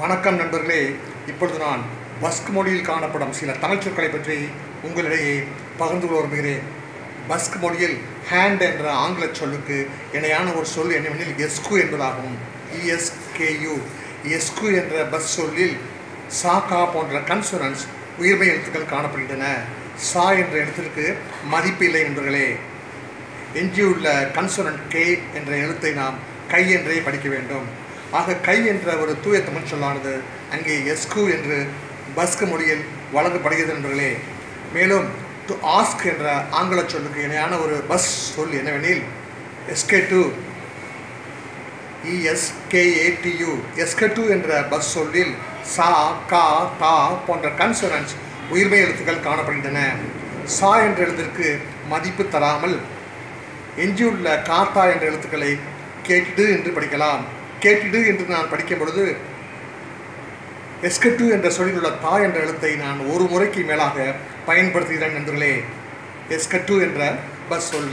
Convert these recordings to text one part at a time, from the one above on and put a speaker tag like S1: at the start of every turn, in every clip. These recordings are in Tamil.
S1: வணக்கம் நண்பர்களே. இப்பொழுது நான் பஸ்க் மொழியில் காணப்படும் சில தமிழ் சொற்களை பற்றி உங்களிடையே பகிர்ந்து கொள்ள விரும்புகிறேன் பஸ்க் மொழியில் ஹேண்ட் என்ற ஆங்கில சொல்லுக்கு இணையான ஒரு சொல் என்னவெனில் எஸ்கு என்பதாகும். இஎஸ்கேயு எஸ்கு என்ற பஸ் சொல்லில் சா கா போன்ற கன்சோனன்ஸ் உயிர்மை எழுத்துக்கள் காணப்படுகின்றன. சா என்ற எழுத்திற்கு மதிப்பு இல்லை நண்பர்களே. எஞ்சியுள்ள கன்சோனன்ட் கே என்ற எழுத்தை நாம் கை என்றே படிக்க வேண்டும். ஆக கை என்ற ஒரு தூய தமிழ் சொல்லானது அங்கே எஸ்கு என்று பஸ்கு மொழியில் வழங்கப்படுகிறது நண்பர்களே மேலும் டு ஆஸ்க் என்ற ஆங்கில சொல்லுக்கு இணையான ஒரு பஸ் சொல் என்னவெனில் எஸ்கே two E S K A T U SK டூ என்ற பஸ் சொல்லில் சா கா தா போன்ற கன்சோனன்ஸ் உயிர்மை எழுத்துக்கள் காணப்படுகின்றன. சா என்ற எழுத்திற்கு மதிப்பு தராமல் எஞ்சியுள்ள காத்தா என்ற எழுத்துக்களை கேட்டு என்று படிக்கலாம். கேட்டிடு என்று நான் படிக்கும் பொழுது எஸ்கட்டு என்ற சொல்லிலுள்ள தா என்ற எழுத்தை நான் ஒரு முறைக்கு மேலாக பயன்படுத்துகிறேன் நண்பர்களே. எஸ்கட்டு என்ற பஸ் சொல்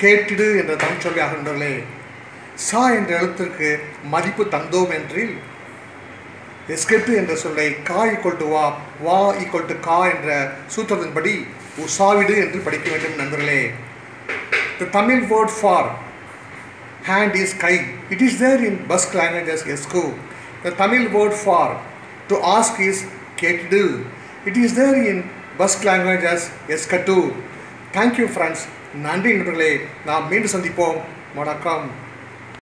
S1: கேட்டிடு என்ற தமிழ் சொல்லியாக நண்பர்களே. சா என்ற எழுத்திற்கு மதிப்பு தந்தோம் என்றில் எஸ்கெட்டு என்ற சொல்லை கா ஈக்குவல் டு வா வா ஈக்குவல் டு கா என்ற சூத்திரத்தின்படி உசாவிடு என்று படிக்க வேண்டும் நண்பர்களே. The Tamil word for hand is kai. It is there in Basque language as esku. The Tamil word for to ask is ketdu. It is there in Basque language as eskatu. Thank you friends. நன்றி நண்பர்களே நாம் மீண்டும் சந்திப்போம் வணக்கம்